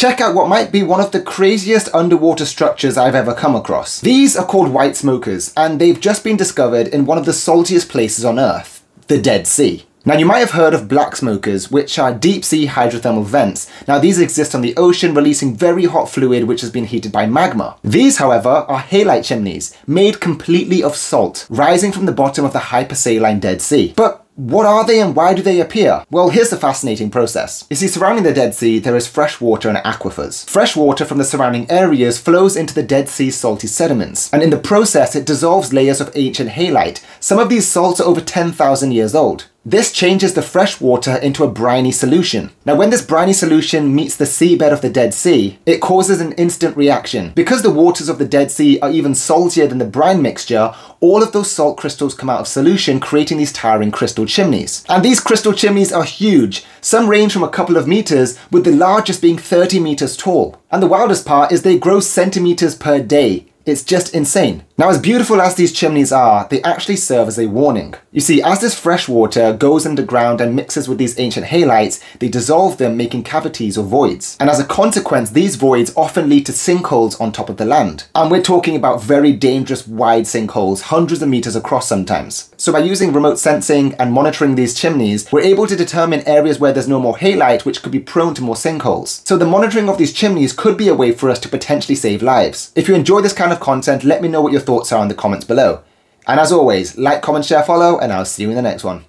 check out what might be one of the craziest underwater structures I've ever come across. These are called white smokers, and they've just been discovered in one of the saltiest places on Earth, the Dead Sea. Now you might have heard of black smokers, which are deep sea hydrothermal vents. Now these exist on the ocean, releasing very hot fluid which has been heated by magma. These, however, are halite chimneys, made completely of salt, rising from the bottom of the hypersaline Dead Sea. But what are they and why do they appear? Well, here's the fascinating process. You see, surrounding the Dead Sea, there is fresh water and aquifers. Fresh water from the surrounding areas flows into the Dead Sea's salty sediments, and in the process, it dissolves layers of ancient halite. Some of these salts are over 10,000 years old. This changes the fresh water into a briny solution. Now when this briny solution meets the seabed of the Dead Sea, it causes an instant reaction. Because the waters of the Dead Sea are even saltier than the brine mixture, all of those salt crystals come out of solution, creating these towering crystal chimneys. And these crystal chimneys are huge. Some range from a couple of meters, with the largest being 30 meters tall. And the wildest part is they grow centimeters per day. It's just insane. Now, as beautiful as these chimneys are, they actually serve as a warning. You see, as this fresh water goes underground and mixes with these ancient halites, they dissolve them, making cavities or voids. And as a consequence, these voids often lead to sinkholes on top of the land. And we're talking about very dangerous wide sinkholes, hundreds of meters across sometimes. So by using remote sensing and monitoring these chimneys, we're able to determine areas where there's no more halite, which could be prone to more sinkholes. So the monitoring of these chimneys could be a way for us to potentially save lives. If you enjoy this kind of content, let me know what your thoughts are in the comments below. And as always, like, comment, share, follow, and I'll see you in the next one.